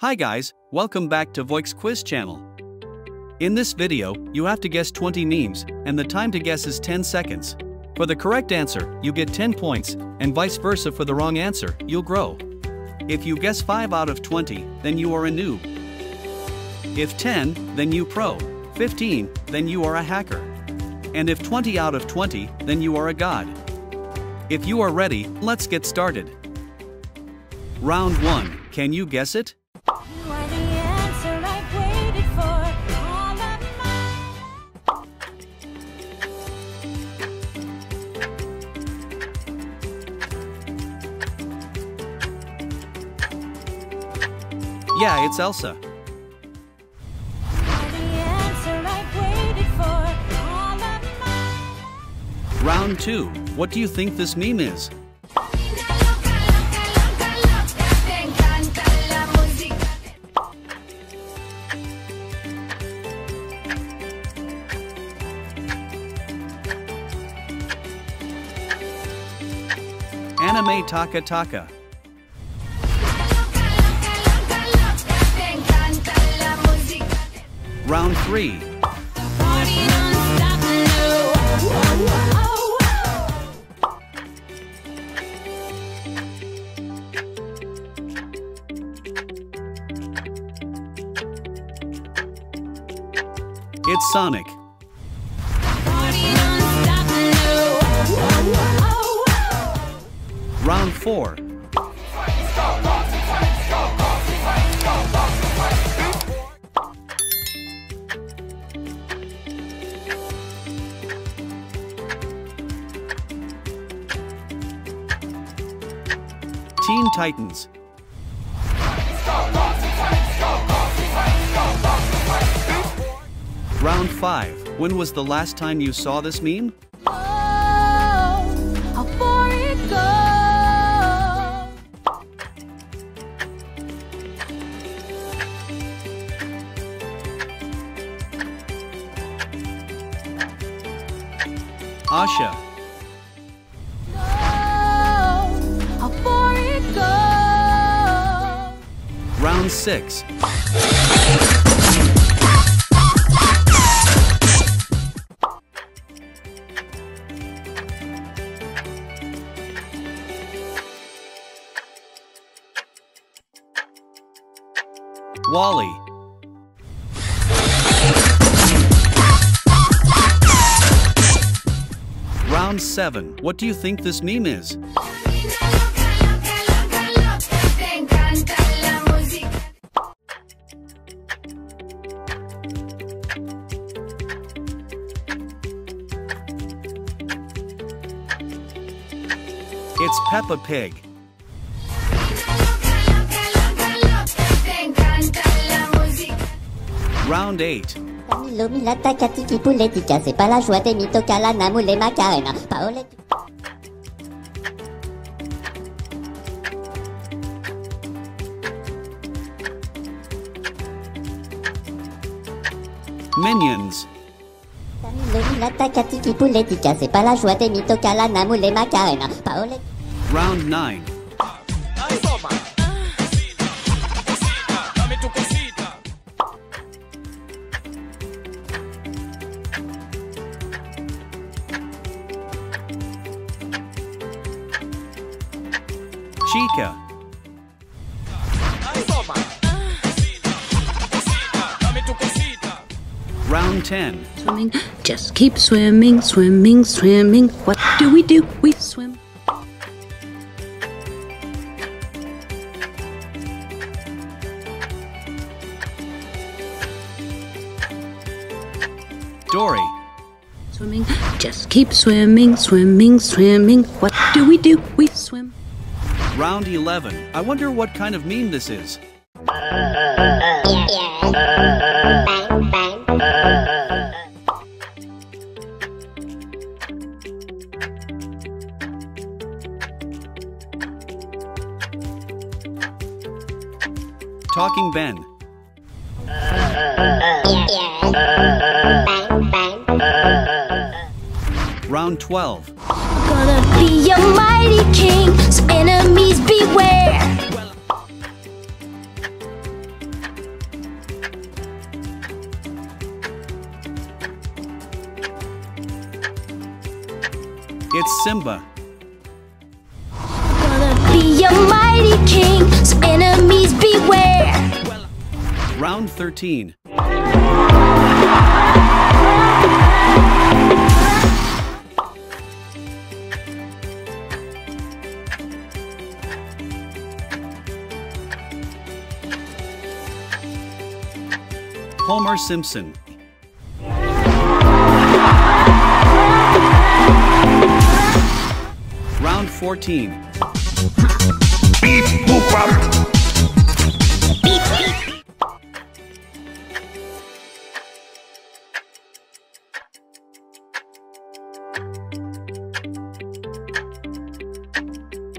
Hi guys, welcome back to Voix Quiz channel. In this video, you have to guess 20 memes, and the time to guess is 10 seconds. For the correct answer, you get 10 points, and vice versa for the wrong answer, you'll grow. If you guess 5 out of 20, then you are a noob. If 10, then you pro. 15, then you are a hacker. And if 20 out of 20, then you are a god. If you are ready, let's get started. Round 1. Can you guess it? Yeah, it's Elsa. Round 2. What do you think this meme is? Anime Taka Taka. Round 3. It's Sonic. Round 4. Teen Titans. Round 5. When was the last time you saw this meme? Oh, how far it goes. Asha. 6. Wally. Round 7. What do you think this meme is? It's Peppa Pig. Round 8. Camilo, Milata, Katiki, Puletica, c'est pas la joie des mitocala, namoule, macarena, paole. Minions. Round 9. Chica. Round 10. swimming. Just keep swimming, swimming, swimming. What do we do? We swim. Dory. Swimming. Just keep swimming, swimming, swimming. What do we do? We swim. Round 11. I wonder what kind of meme this is. Talking Ben round 12. Gonna be a mighty king, so enemies beware. It's Simba. Gonna be a mighty king, so enemies beware. Round 13. Homer Simpson. Round 14. Beep boop bop.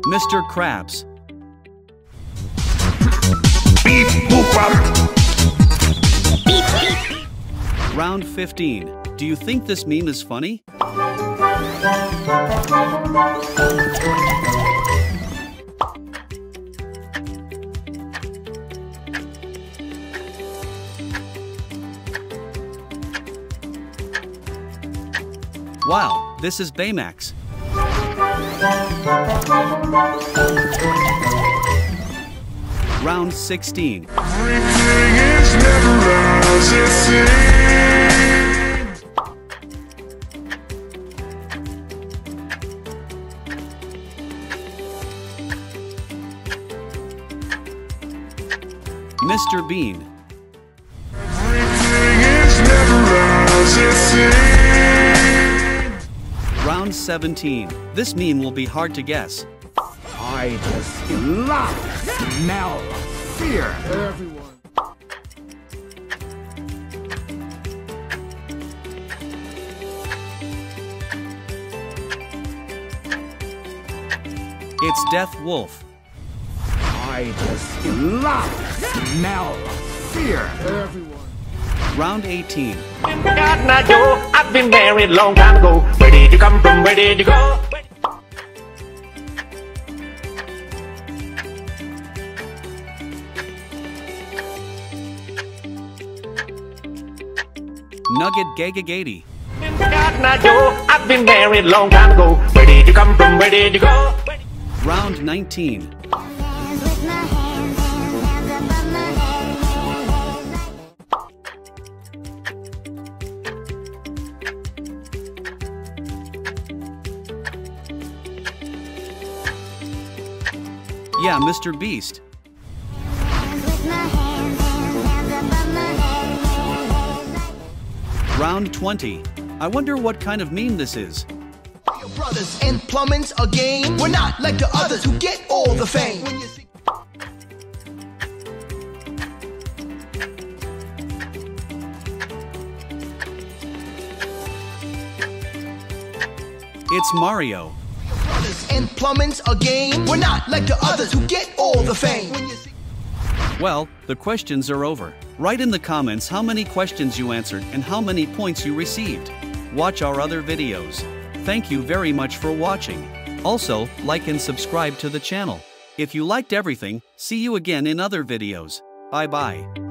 Mr. Krabs. Beep boop bop. Round 15. Do you think this meme is funny? Wow, this is Baymax. Round 16. Mr. Bean. Round 17. This meme will be hard to guess. I just love smell fear. Everyone. It's Death Wolf. I just love smell of fear. Everyone. Round 18. God, now Joe, I've been married long time ago. Where did you come from? Where did you go? Nugget Joe, I've been married long time ago. Where did you come from? Where did you go? Round 19. Hands with my Round 20. I wonder what kind of meme this is. Your brothers and plumbing's a game. We're not like the others who get all the fame. When you see- It's Mario. brothers and plumbing's a game. We're not like the others who get all the fame. When you see- Well, the questions are over. Write in the comments how many questions you answered and how many points you received. Watch our other videos. Thank you very much for watching. Also, like and subscribe to the channel. If you liked everything, see you again in other videos. Bye bye.